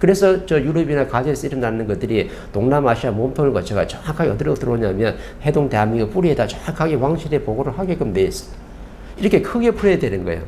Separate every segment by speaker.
Speaker 1: 그래서 저 유럽이나 가지에서 일어나는 것들이 동남아시아 몸통을 거쳐가 정확하게 어디로 들어오냐면 해동 대한민국 뿌리에다 정확하게 왕실에 보고를 하게끔 돼 있어. 이렇게 크게 풀어야 되는 거예요.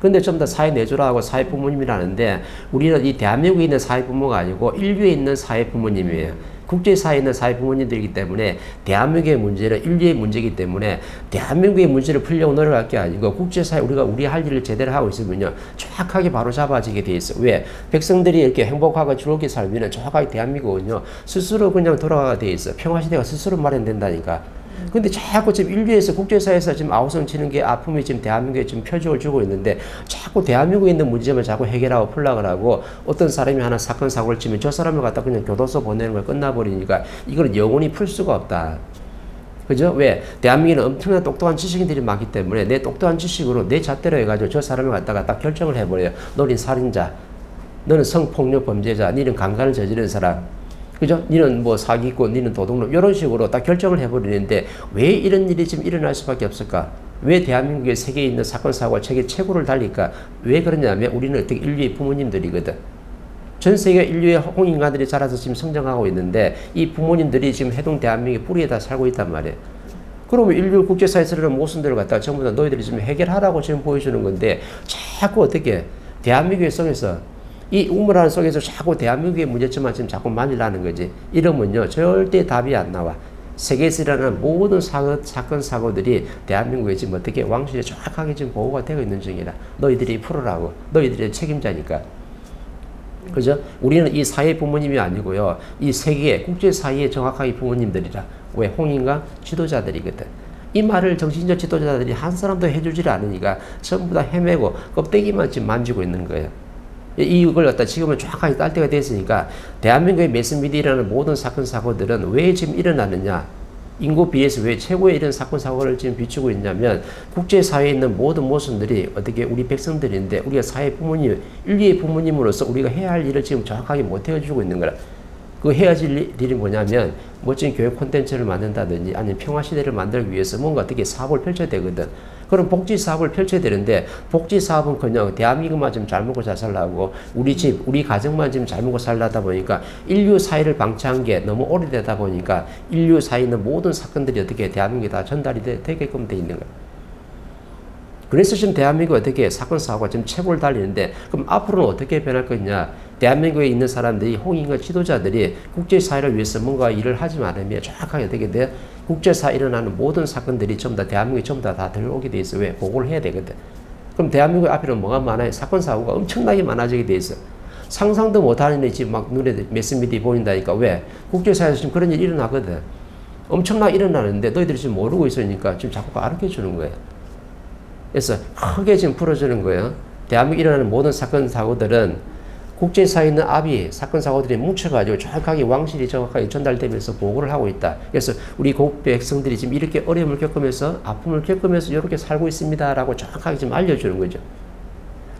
Speaker 1: 근데 좀더 사회 내조라고 사회 부모님이라는데 우리는 이 대한민국에 있는 사회 부모가 아니고 인류에 있는 사회 부모님이에요. 국제사회에 있는 사회 부모님들이기 때문에 대한민국의 문제는 인류의 문제이기 때문에 대한민국의 문제를 풀려고 노력할 게 아니고 국제사회 우리가 우리 할 일을 제대로 하고 있으면요 정확하게 바로 잡아지게 돼 있어. 왜? 백성들이 이렇게 행복하고 즐겁게 살면 정확하게 대한민국은요 스스로 그냥 돌아가게 돼 있어. 평화시대가 스스로 마련된다니까. 근데 자꾸 지금 인류에서 국제사회에서 지금 아우성 치는 게 아픔이 지금 대한민국에 지금 표적을 주고 있는데 자꾸 대한민국에 있는 문제만 자꾸 해결하고 풀락을 하고 어떤 사람이 하나 사건 사고를 치면 저 사람을 갖다 그냥 교도소 보내는 걸 끝나버리니까 이걸 영원히 풀 수가 없다. 그죠? 왜? 대한민국에는 엄청난 똑똑한 지식인들이 많기 때문에 내 똑똑한 지식으로 내 잣대로 해가지고 저 사람을 갖다가 딱 결정을 해버려요. 너는 살인자, 너는 성폭력 범죄자, 너는 강간을 저지른 사람, 그죠? 니는 뭐 사기꾼, 니는 도둑놈 이런 식으로 딱 결정을 해버리는데 왜 이런 일이 지금 일어날 수밖에 없을까? 왜 대한민국의 세계에 있는 사건 사고가 세계 최고를 달릴까? 왜 그러냐면 우리는 어떻게 인류의 부모님들이거든. 전 세계 인류의 홍인간들이 자라서 지금 성장하고 있는데 이 부모님들이 지금 해동 대한민국의 뿌리에다 살고 있단 말이에요. 그러면 인류 국제사회에서 이런 모순들을 갖다가 전부 다 너희들이 지금 해결하라고 지금 보여주는 건데 자꾸 어떻게 대한민국의 속에서 이 우물안 속에서 자꾸 대한민국의 문제점만 지금 자꾸 만일라는 거지. 이러면요, 절대 답이 안 나와. 세계에서 일어나는 모든 사건, 사건, 사고들이 대한민국에 지금 어떻게 왕실에 정확하게 지금 보호가 되고 있는 중이라. 너희들이 풀어라고. 너희들이 책임자니까. 그죠? 우리는 이 사회 부모님이 아니고요. 이 세계, 국제사회의 정확하게 부모님들이라. 왜? 홍인과 지도자들이거든. 이 말을 정신적 지도자들이 한 사람도 해주질 않으니까 전부 다 헤매고 껍데기만 지금 만지고 있는 거예요. 이걸 갖다 지금은 정확하게 딸 때가 됐으니까 대한민국의 매스미디어라는 모든 사건 사고들은 왜 지금 일어나느냐? 인구 비해서 왜 최고의 이런 사건 사고를 지금 비추고 있냐면 국제사회에 있는 모든 모순들이 어떻게 우리 백성들인데 우리가 사회 부모님 인류의 부모님으로서 우리가 해야 할 일을 지금 정확하게 못 해주고 있는 거라 그 해야 할 일이 뭐냐면 멋진 교육 콘텐츠를 만든다든지 아니면 평화시대를 만들기 위해서 뭔가 어떻게 사업을 펼쳐야 되거든 그럼 복지 사업을 펼쳐야 되는데 복지 사업은 그냥 대한민국만 지금 잘 먹고 잘 살라고 우리 집 우리 가정만 지금 잘 먹고 살라다 보니까 인류 사회를 방치한 게 너무 오래되다 보니까 인류 사회에 있는 모든 사건들이 어떻게 대한민국에 다 전달이 되, 되게끔 돼 있는 거예요. 그래서 지금 대한민국 어떻게 사건 사고가 지금 최고를 달리는데 그럼 앞으로는 어떻게 변할 거냐? 대한민국에 있는 사람들이 홍인과 지도자들이 국제사회를 위해서 뭔가 일을 하지 않으면 정확하게 어떻게 돼? 국제사회 일어나는 모든 사건들이 전부 다 대한민국에 전부 다, 다 들어오게 돼 있어. 왜? 보고를 해야 되거든. 그럼 대한민국 앞에는 뭐가 많아요? 사건, 사고가 엄청나게 많아지게 돼 있어. 상상도 못하는 일이 지금 막 눈에 매스미디어 보인다니까. 왜? 국제사회에서 지금 그런 일이 일어나거든. 엄청나게 일어나는데 너희들이 지금 모르고 있으니까 지금 자꾸 가르쳐 주는 거예요. 그래서 크게 지금 풀어주는 거예요. 대한민국에 일어나는 모든 사건, 사고들은 국제사회에 있는 압이 사건 사고들이 뭉쳐가지고 정확하게 왕실이 정확하게 전달되면서 보고를 하고 있다. 그래서 우리 국 백성들이 지금 이렇게 어려움을 겪으면서 아픔을 겪으면서 이렇게 살고 있습니다 라고 정확하게 지금 알려주는 거죠.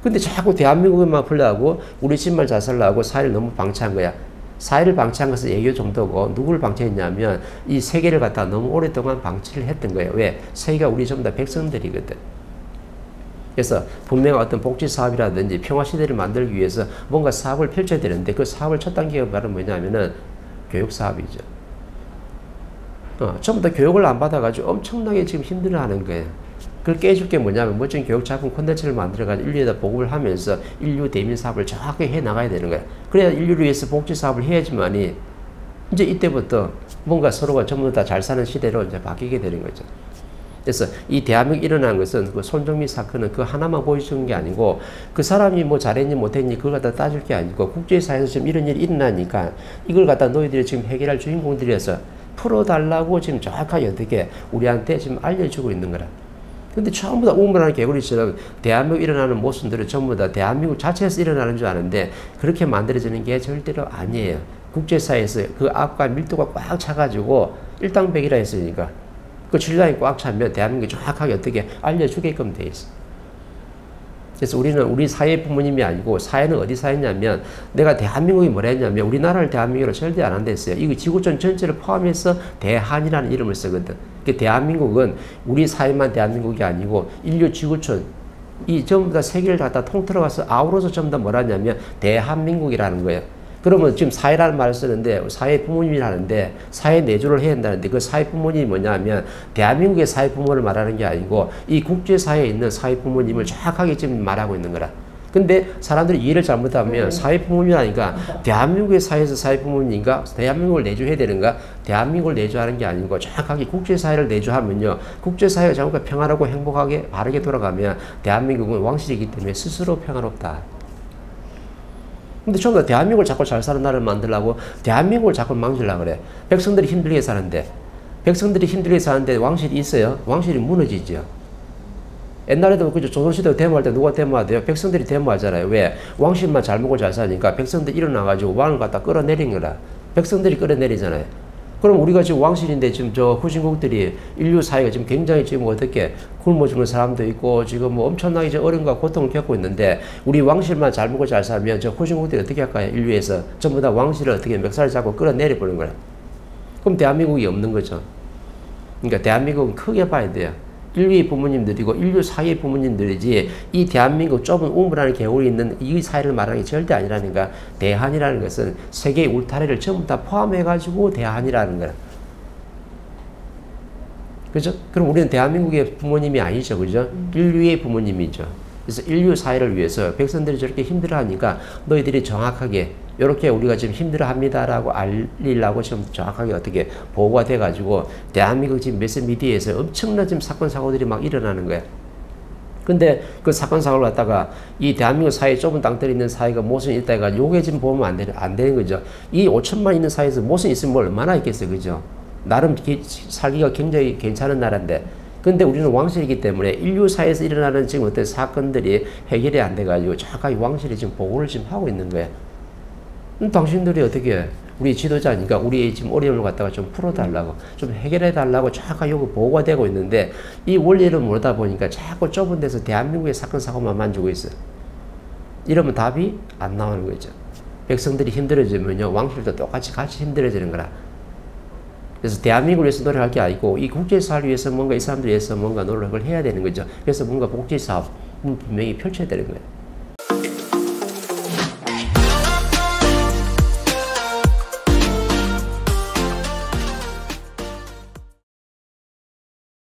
Speaker 1: 근데 자꾸 대한민국에만 풀려고 우리 집만 잘 살라고 사회를 너무 방치한 거야. 사회를 방치한 것은 예교 정도고 누구를 방치했냐면 이 세계를 갖다 너무 오랫동안 방치를 했던 거예요. 왜? 세계가 우리 전부 다 백성들이거든. 그래서 분명한 어떤 복지 사업이라든지 평화 시대를 만들기 위해서 뭔가 사업을 펼쳐야 되는데 그 사업을 첫 단계가 바로 뭐냐면은 교육 사업이죠. 어, 다 교육을 안 받아가지고 엄청나게 지금 힘들어하는 거예요. 그걸 깨줄 게 뭐냐면 멋진 교육 작품 콘텐츠를 만들어가지고 인류에다 보급을 하면서 인류 대민 사업을 정확하게 해 나가야 되는 거야. 그래야 인류를 위해서 복지 사업을 해야지만이 이제 이때부터 뭔가 서로가 전부 다 잘 사는 시대로 이제 바뀌게 되는 거죠. 그래서 이 대한민국 일어난 것은 그 손정미 사건은 그 하나만 보여주는 게 아니고 그 사람이 뭐 잘했니 못했니 그걸 갖다 따질 게 아니고 국제사회에서 지금 이런 일이 일어나니까 이걸 갖다 너희들이 지금 해결할 주인공들이어서 풀어달라고 지금 정확하게 어떻게 우리한테 지금 알려주고 있는 거라. 근데 전부 다 우물하는 개구리처럼 대한민국 일어나는 모순들은 전부 다 대한민국 자체에서 일어나는 줄 아는데 그렇게 만들어지는 게 절대로 아니에요. 국제사회에서 그 압과 밀도가 꽉 차가지고 일당백이라 했으니까 그 질량이 꽉 차면 대한민국이 정확하게 어떻게 알려주게끔 돼 있어. 그래서 우리는 우리 사회 부모님이 아니고 사회는 어디 사회냐면 내가 대한민국이 뭐라 했냐면 우리나라를 대한민국으로 절대 안 한다 했어요. 이거 지구촌 전체를 포함해서 대한이라는 이름을 쓰거든. 그 대한민국은 우리 사회만 대한민국이 아니고 인류 지구촌 이 전부 다 세계를 갖다 통틀어 가서 아우러서 전부 다 뭐라냐면 대한민국이라는 거예요. 그러면 지금 사회라는 말을 쓰는데 사회 부모님이라는데 사회 내조를 해야 한다는데 그 사회 부모님이 뭐냐면 대한민국의 사회 부모를 말하는 게 아니고 이 국제사회에 있는 사회 부모님을 정확하게 지금 말하고 있는 거라. 근데 사람들이 이해를 잘못하면 사회 부모님이라니까 대한민국의 사회에서 사회 부모님인가? 대한민국을 내조해야 되는가? 대한민국을 내조하는 게 아니고 정확하게 국제사회를 내조하면요. 국제사회가 정확하게 평화롭고 행복하게 바르게 돌아가면 대한민국은 왕실이기 때문에 스스로 평화롭다. 근데 전부 다 대한민국을 자꾸 잘 사는 나라를 만들려고 대한민국을 자꾸 망치려고 그래. 백성들이 힘들게 사는데 백성들이 힘들게 사는데 왕실이 있어요? 왕실이 무너지죠. 옛날에도 그죠 조선시대 데모할 때 누가 데모하대요? 백성들이 데모하잖아요. 왜? 왕실만 잘 먹고 잘 사니까 백성들이 일어나가지고 왕을 갖다 끌어내린 거라. 백성들이 끌어내리잖아요. 그럼 우리가 지금 왕실인데 지금 저 후진국들이 인류 사회가 지금 굉장히 지금 어떻게 굶어 죽는 사람도 있고 지금 뭐 엄청나게 이제 어려움과 고통을 겪고 있는데 우리 왕실만 잘 먹고 잘 살면 저 후진국들이 어떻게 할까요? 인류에서 전부 다 왕실을 어떻게 멱살 잡고 끌어내려 버리는 거야. 그럼 대한민국이 없는 거죠. 그러니까 대한민국은 크게 봐야 돼요. 인류의 부모님들이고 인류 사이의 부모님들이지 이 대한민국 좁은 우물안에 개울이 있는 이 사회를 말하는 게 절대 아니라니까 대한이라는 것은 세계의 울타리를 전부 다 포함해가지고 대한이라는 거야. 그죠? 그럼 우리는 대한민국의 부모님이 아니죠. 그죠? 인류의 부모님이죠. 그래서 인류 사회를 위해서 백성들이 저렇게 힘들어하니까 너희들이 정확하게 이렇게 우리가 지금 힘들어합니다라고 알리려고 지금 정확하게 어떻게 보고가 돼가지고 대한민국 지금 매스미디어에서 엄청난 지금 사건 사고들이 막 일어나는 거야. 근데 그 사건 사고를 갖다가 이 대한민국 사회 좁은 땅들이 있는 사회가 모순이 있다 해가 요게 지금 보면 안 되는 안 되는 거죠. 이 5천만 있는 사회에서 모순이 있으면 뭘 얼마나 있겠어요, 그죠? 나름 기, 살기가 굉장히 괜찮은 나라인데 근데 우리는 왕실이기 때문에 인류 사회에서 일어나는 지금 어떤 사건들이 해결이 안 돼가지고 정확하게 왕실이 지금 보고를 지금 하고 있는 거예요. 음, 당신들이 어떻게 우리 지도자니까 우리의 지금 어려움을 갖다가 좀 풀어달라고 좀 해결해 달라고 정확하게 요구 보고가 되고 있는데 이 원리를 모르다 보니까 자꾸 좁은 데서 대한민국의 사건 사고만 만지고 있어요. 이러면 답이 안 나오는 거죠. 백성들이 힘들어지면요 왕실도 똑같이 같이 힘들어지는 거라. 그래서 대한민국을 위해서 노력할 게 아니고 이 국제사를 위해서 뭔가 이 사람들 위해서 뭔가 노력을 해야 되는 거죠. 그래서 뭔가 복지사업 분명히 펼쳐야 되는 거예요.